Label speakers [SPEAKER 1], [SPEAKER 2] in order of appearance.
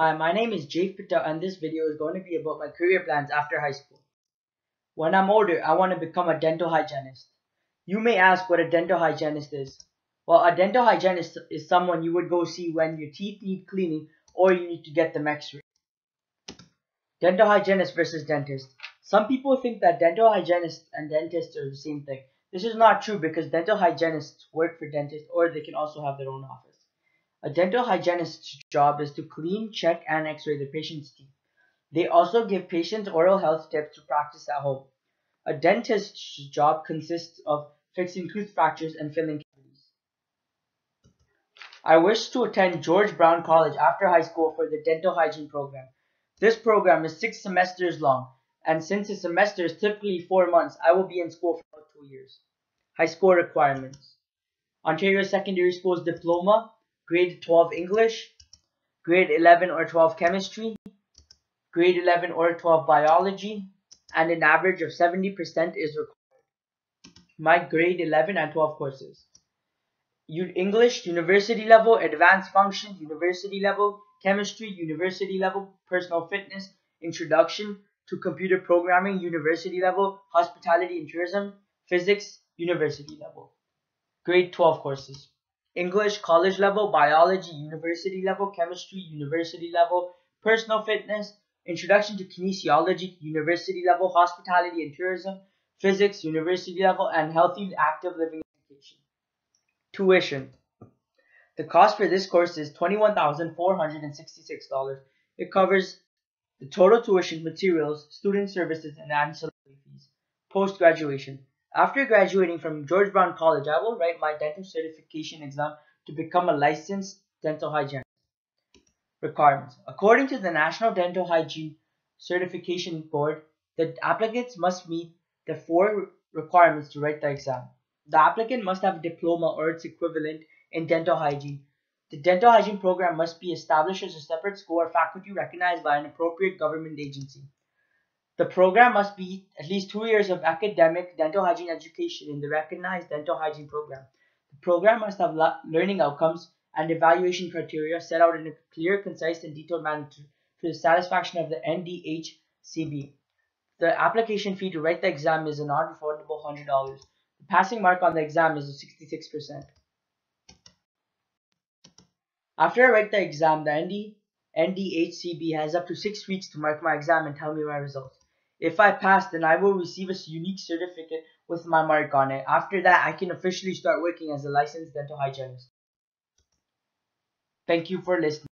[SPEAKER 1] Hi, my name is Jaiv Patel and this video is going to be about my career plans after high school. When I'm older, I want to become a dental hygienist. You may ask what a dental hygienist is. Well, a dental hygienist is someone you would go see when your teeth need cleaning or you need to get them x-rayed. Dental hygienist versus dentist. Some people think that dental hygienists and dentists are the same thing. This is not true because dental hygienists work for dentists or they can also have their own office. A dental hygienist's job is to clean, check, and x-ray the patient's teeth. They also give patients oral health tips to practice at home. A dentist's job consists of fixing tooth fractures and filling cavities. I wish to attend George Brown College after high school for the dental hygiene program. This program is six semesters long, and since a semester is typically four months, I will be in school for about two years. High school requirements. Ontario Secondary School's diploma grade 12 English, grade 11 or 12 chemistry, grade 11 or 12 biology, and an average of 70% is required. My grade 11 and 12 courses. English, university level, advanced functions, university level, chemistry, university level, personal fitness, introduction to computer programming, university level, hospitality and tourism, physics, university level. Grade 12 courses. English college level, biology university level, chemistry university level, personal fitness, introduction to kinesiology university level, hospitality and tourism, physics university level, and healthy active living education. Tuition. The cost for this course is $21,466. It covers the total tuition, materials, student services, and ancillary fees. Post graduation. After graduating from George Brown College, I will write my dental certification exam to become a licensed dental hygienist. Requirements. According to the National Dental Hygiene Certification Board, the applicants must meet the four requirements to write the exam. The applicant must have a diploma or its equivalent in dental hygiene. The dental hygiene program must be established as a separate school or faculty recognized by an appropriate government agency. The program must be at least two years of academic dental hygiene education in the recognized dental hygiene program. The program must have learning outcomes and evaluation criteria set out in a clear, concise, and detailed manner to, to the satisfaction of the NDHCB. The application fee to write the exam is a non-refundable $100. The passing mark on the exam is 66%. After I write the exam, the ND, NDHCB has up to six weeks to mark my exam and tell me my results. If I pass, then I will receive a unique certificate with my mark on it. After that, I can officially start working as a licensed dental hygienist. Thank you for listening.